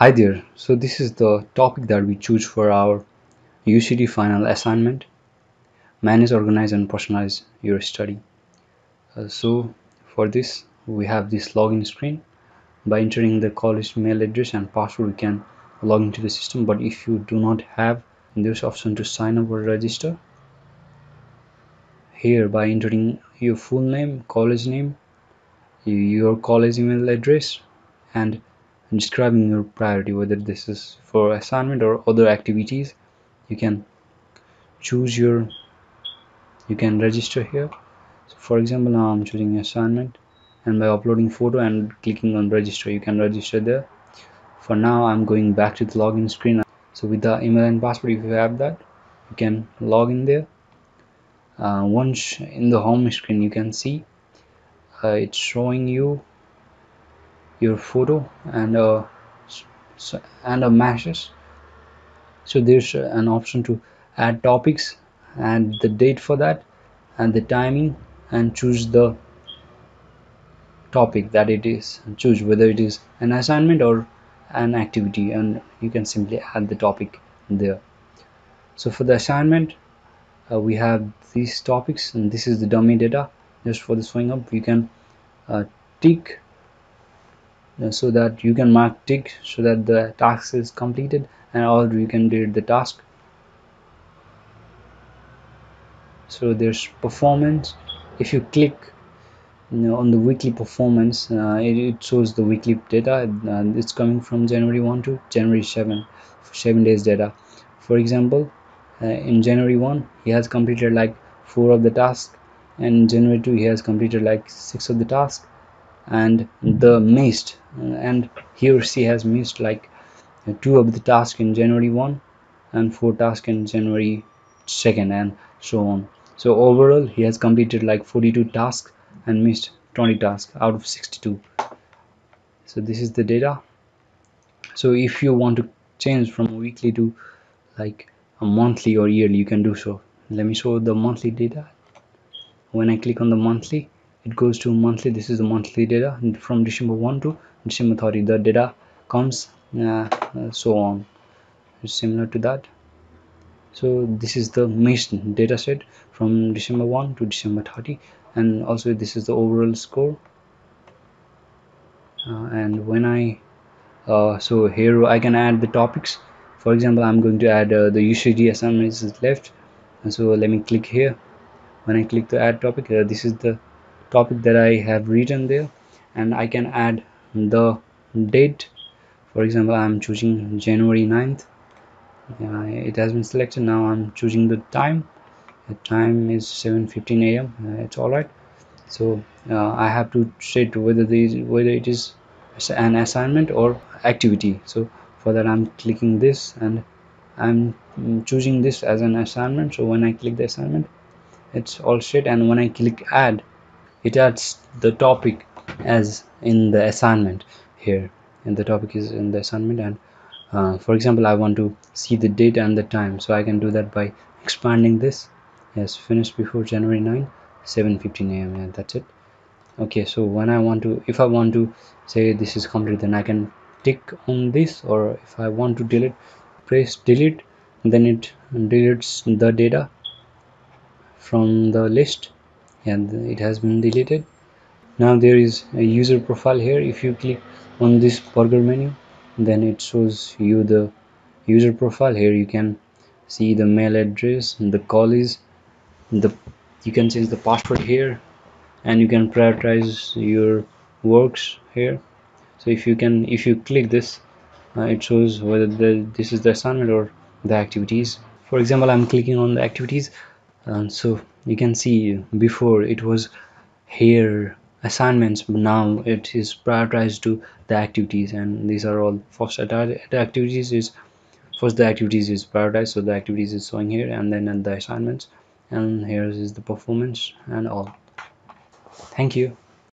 Hi there, so this is the topic that we choose for our UCD final assignment. Manage, organize and personalize your study. Uh, so for this we have this login screen. By entering the college mail address and password we can log into the system but if you do not have there's option to sign up or register. Here by entering your full name, college name, your college email address and describing your priority whether this is for assignment or other activities you can choose your you can register here. So for example now i'm choosing assignment and by uploading photo and clicking on register you can register there. For now i'm going back to the login screen. So with the email and password if you have that you can log in there. Uh, once in the home screen you can see uh, it's showing you your photo and uh, and a meshes so there's an option to add topics and the date for that and the timing and choose the topic that it is and choose whether it is an assignment or an activity and you can simply add the topic there. So for the assignment uh, we have these topics and this is the dummy data. Just for the showing up you can uh, tick so that you can mark tick so that the task is completed and or you can delete the task. So there's performance. If you click you know, on the weekly performance uh, it, it, shows the weekly data and it's coming from January 1 to January 7 seven days data. For example uh, in January 1 he has completed like four of the tasks and January 2 he has completed like six of the tasks and the missed and he or she has missed like two of the tasks in January 1 and four tasks in January 2nd and so on. So overall he has completed like 42 tasks and missed 20 tasks out of 62 so this is the data. So if you want to change from weekly to like a monthly or yearly you can do so. Let me show the monthly data. When I click on the monthly it goes to monthly this is the monthly data from December 1 to December 30 the data comes uh, uh, so on. It's similar to that. So this is the missed data set from December 1 to December 30 and also this is the overall score. Uh, and when I uh, so here I can add the topics. For example I'm going to add uh, the UCD assignments left. And so let me click here. When I click the add topic uh, this is the topic that I have written there. And I can add the date. For example I'm choosing January 9th uh, it has been selected. Now I'm choosing the time. The time is 7:15 a.m. Uh, it's all right. So uh, I have to set whether these whether it is an assignment or activity. So for that I'm clicking this and I'm choosing this as an assignment. So when I click the assignment it's all set. And when I click add it adds the topic as in the assignment here. And the topic is in the assignment and uh, for example I want to see the date and the time. So I can do that by expanding this. Yes finished before January 9 7:15 a.m. and that's it. Okay so when I want to if I want to say this is complete then I can tick on this or if I want to delete press delete then it deletes the data from the list and it has been deleted. Now there is a user profile here. If you click on this burger menu then it shows you the user profile. Here you can see the mail address the college the you can change the password here and you can prioritize your works here. So if you can if you click this uh, it shows whether the, this is the assignment or the activities. For example i'm clicking on the activities and so you can see before it was here assignments but now it is prioritized to the activities and these are all first the activities is first the activities is prioritized so the activities is showing here and then the assignments and here is the performance and all. Thank you